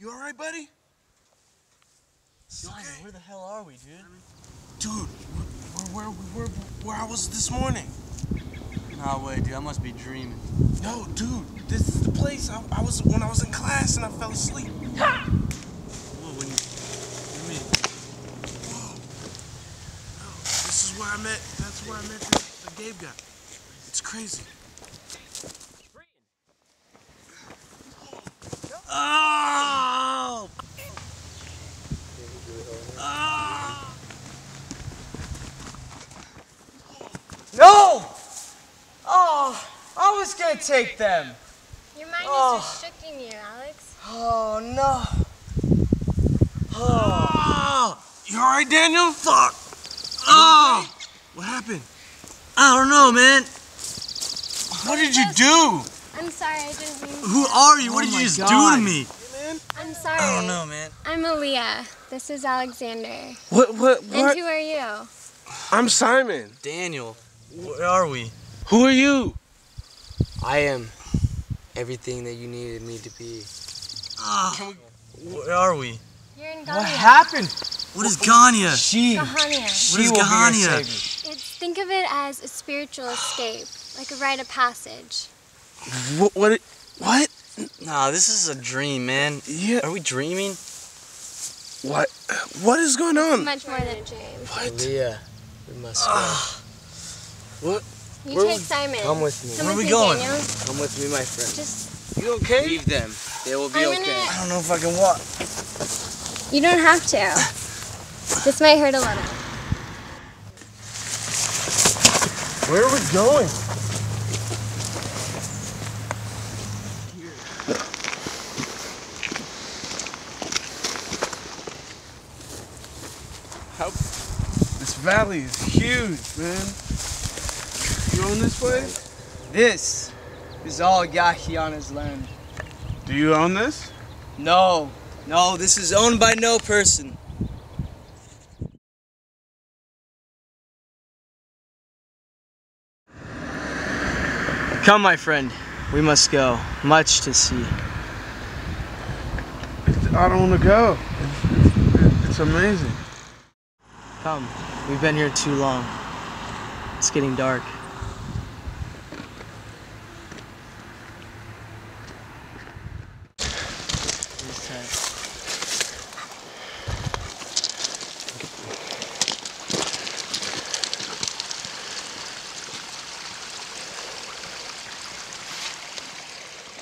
You alright, buddy? Simon, okay? where the hell are we, dude? Dude, where, where, where, where I was this morning. Nah, way, dude. I must be dreaming. No, dude, this is the place I, I was when I was in class and I fell asleep. Whoa, when you, you mean? This is where I met. That's where I met the, the Gabe guy. It's crazy. Oh! Oh! No! Oh, I was gonna take them. Your mind Oh. is restricting you, Alex. Oh no. Oh, you alright, Daniel? Fuck. Oh, what happened? I don't know, man. What did you do? I'm sorry, I didn't mean Who are you? What Oh did you just do to me? I'm sorry. I don't know, man. I'm Aaliyah. This is Alexander. What? What? And who are you? I'm Simon. Daniel, where are we? Who are you? I am everything that you needed me to be. Ah, where are we? You're in What happened? What is Ganya? She. Gahania. She is will be your Gahania? savior. It's think of it as a spiritual escape, like a rite of passage. What? What? What? Nah, this is a dream, man. Yeah. Are we dreaming? What? What is going on? Much more than a dream. What? Leah, we must go. What? You Where take Simon. Come with me. Come Where with we me, going? Daniel. Come with me, my friend. Just You okay? Leave them. They will be I'm okay. gonna. I don't know if I can walk. You don't have to. This might hurt a little. Where are we going? How? This valley is huge, man. You own this place? This is all Yahiana's land. Do you own this? No, no, this is owned by no person. Come, my friend. We must go. Much to see. I don't want to go. It's, it's amazing. Come. We've been here too long. It's getting dark.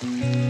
Mm-hmm.